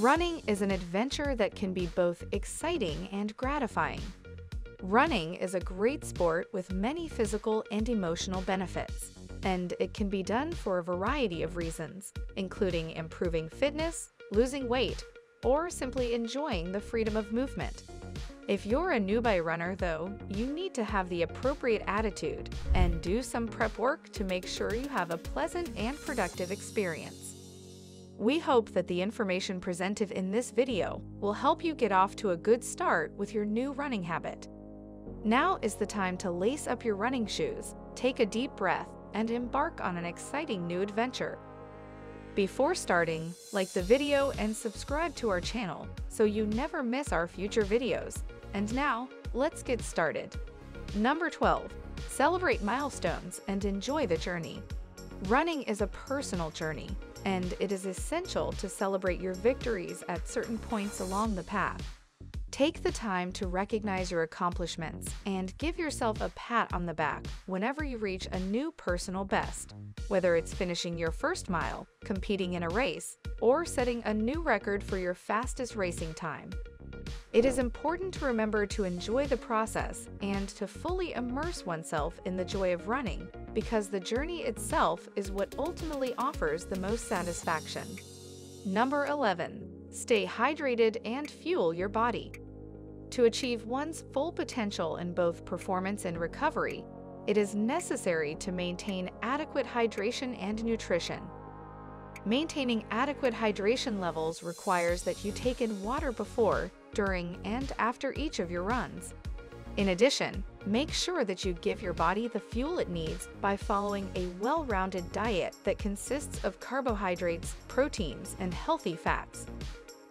Running is an adventure that can be both exciting and gratifying. Running is a great sport with many physical and emotional benefits, and it can be done for a variety of reasons, including improving fitness, losing weight, or simply enjoying the freedom of movement. If you're a newbie runner, though, you need to have the appropriate attitude and do some prep work to make sure you have a pleasant and productive experience. We hope that the information presented in this video will help you get off to a good start with your new running habit. Now is the time to lace up your running shoes, take a deep breath, and embark on an exciting new adventure. Before starting, like the video and subscribe to our channel so you never miss our future videos. And now, let's get started. Number 12. Celebrate milestones and enjoy the journey. Running is a personal journey, and it is essential to celebrate your victories at certain points along the path. Take the time to recognize your accomplishments and give yourself a pat on the back whenever you reach a new personal best, whether it's finishing your first mile, competing in a race, or setting a new record for your fastest racing time. It is important to remember to enjoy the process and to fully immerse oneself in the joy of running because the journey itself is what ultimately offers the most satisfaction. Number 11. Stay hydrated and fuel your body. To achieve one's full potential in both performance and recovery, it is necessary to maintain adequate hydration and nutrition. Maintaining adequate hydration levels requires that you take in water before, during, and after each of your runs. In addition, make sure that you give your body the fuel it needs by following a well-rounded diet that consists of carbohydrates, proteins, and healthy fats.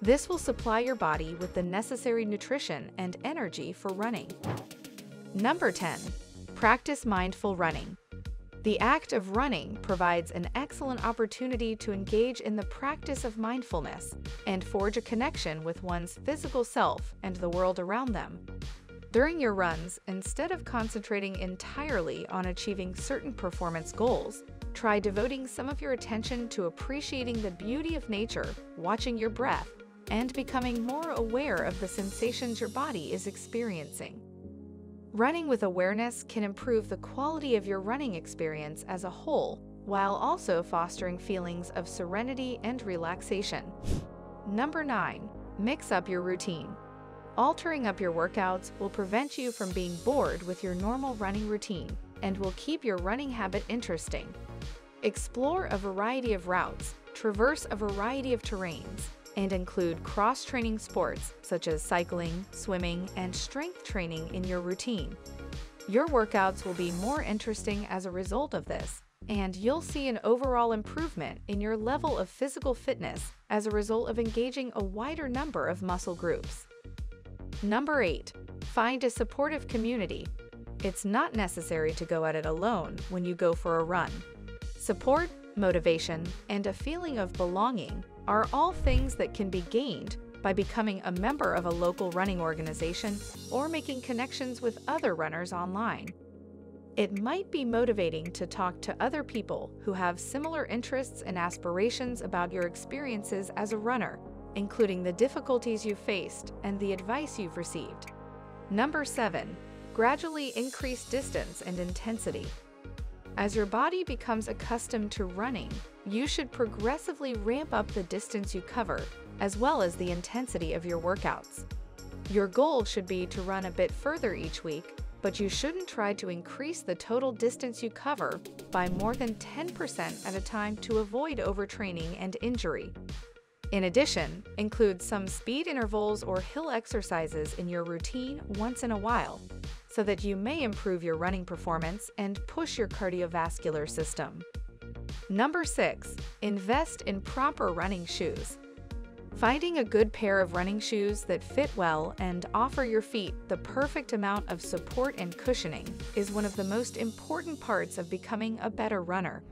This will supply your body with the necessary nutrition and energy for running. Number 10. Practice mindful running. The act of running provides an excellent opportunity to engage in the practice of mindfulness and forge a connection with one's physical self and the world around them. During your runs, instead of concentrating entirely on achieving certain performance goals, try devoting some of your attention to appreciating the beauty of nature, watching your breath, and becoming more aware of the sensations your body is experiencing. Running with awareness can improve the quality of your running experience as a whole, while also fostering feelings of serenity and relaxation. Number 9. Mix up your routine. Altering up your workouts will prevent you from being bored with your normal running routine and will keep your running habit interesting. Explore a variety of routes, traverse a variety of terrains, and include cross-training sports such as cycling, swimming, and strength training in your routine. Your workouts will be more interesting as a result of this, and you'll see an overall improvement in your level of physical fitness as a result of engaging a wider number of muscle groups. Number 8. Find a supportive community. It's not necessary to go at it alone when you go for a run. Support, motivation, and a feeling of belonging are all things that can be gained by becoming a member of a local running organization or making connections with other runners online. It might be motivating to talk to other people who have similar interests and aspirations about your experiences as a runner, including the difficulties you've faced and the advice you've received. Number 7. Gradually increase distance and intensity. As your body becomes accustomed to running, you should progressively ramp up the distance you cover, as well as the intensity of your workouts. Your goal should be to run a bit further each week, but you shouldn't try to increase the total distance you cover by more than 10% at a time to avoid overtraining and injury. In addition, include some speed intervals or hill exercises in your routine once in a while, so that you may improve your running performance and push your cardiovascular system. Number 6. Invest in proper running shoes. Finding a good pair of running shoes that fit well and offer your feet the perfect amount of support and cushioning is one of the most important parts of becoming a better runner.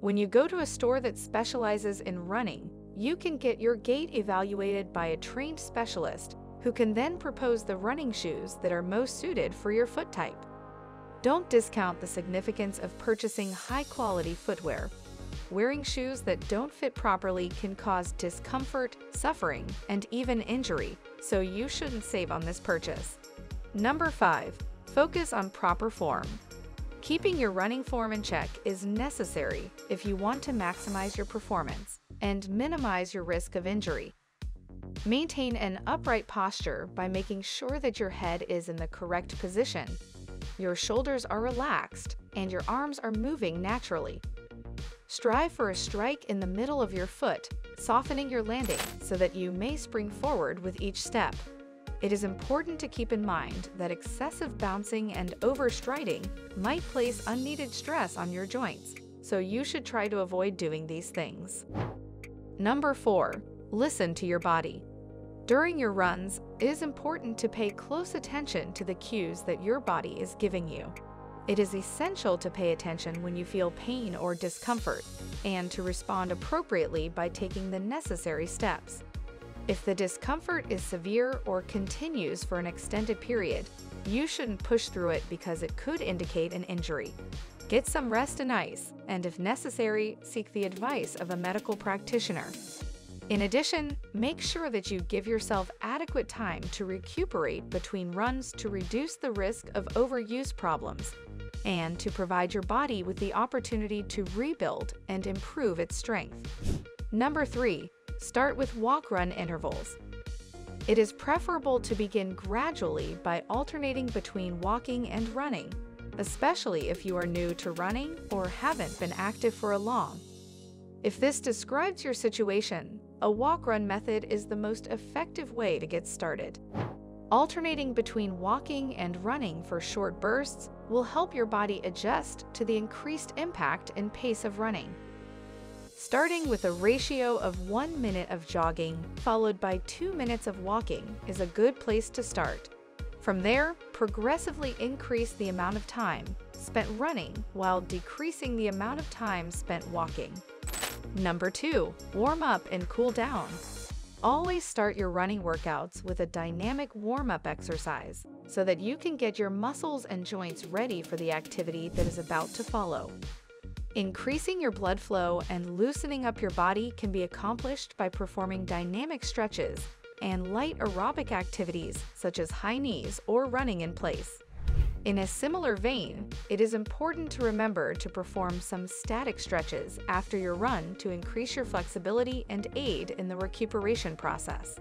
When you go to a store that specializes in running, you can get your gait evaluated by a trained specialist who can then propose the running shoes that are most suited for your foot type. Don't discount the significance of purchasing high-quality footwear. Wearing shoes that don't fit properly can cause discomfort, suffering, and even injury, so you shouldn't save on this purchase. Number 5. Focus on proper form. Keeping your running form in check is necessary if you want to maximize your performance and minimize your risk of injury. Maintain an upright posture by making sure that your head is in the correct position, your shoulders are relaxed, and your arms are moving naturally. Strive for a strike in the middle of your foot, softening your landing so that you may spring forward with each step. It is important to keep in mind that excessive bouncing and overstriding might place unneeded stress on your joints, so you should try to avoid doing these things. Number 4. Listen to your body. During your runs, it is important to pay close attention to the cues that your body is giving you. It is essential to pay attention when you feel pain or discomfort, and to respond appropriately by taking the necessary steps. If the discomfort is severe or continues for an extended period, you shouldn't push through it because it could indicate an injury. Get some rest and ice, and if necessary, seek the advice of a medical practitioner. In addition, make sure that you give yourself adequate time to recuperate between runs to reduce the risk of overuse problems and to provide your body with the opportunity to rebuild and improve its strength. Number 3. Start with walk-run intervals. It is preferable to begin gradually by alternating between walking and running, especially if you are new to running or haven't been active for a long. If this describes your situation, a walk-run method is the most effective way to get started. Alternating between walking and running for short bursts will help your body adjust to the increased impact and pace of running. Starting with a ratio of one minute of jogging followed by two minutes of walking is a good place to start. From there, progressively increase the amount of time spent running while decreasing the amount of time spent walking. Number 2. Warm up and cool down. Always start your running workouts with a dynamic warm-up exercise so that you can get your muscles and joints ready for the activity that is about to follow. Increasing your blood flow and loosening up your body can be accomplished by performing dynamic stretches and light aerobic activities such as high knees or running in place. In a similar vein, it is important to remember to perform some static stretches after your run to increase your flexibility and aid in the recuperation process.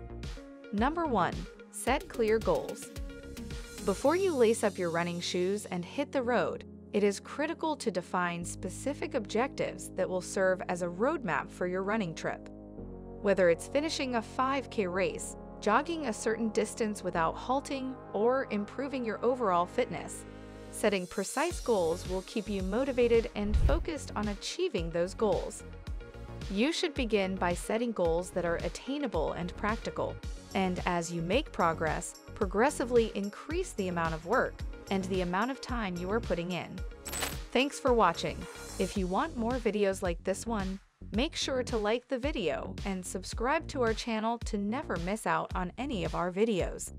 Number 1. Set clear goals. Before you lace up your running shoes and hit the road, it is critical to define specific objectives that will serve as a roadmap for your running trip. Whether it's finishing a 5K race, jogging a certain distance without halting, or improving your overall fitness. Setting precise goals will keep you motivated and focused on achieving those goals. You should begin by setting goals that are attainable and practical, and as you make progress, progressively increase the amount of work and the amount of time you are putting in. Thanks for watching. If you want more videos like this one, Make sure to like the video and subscribe to our channel to never miss out on any of our videos.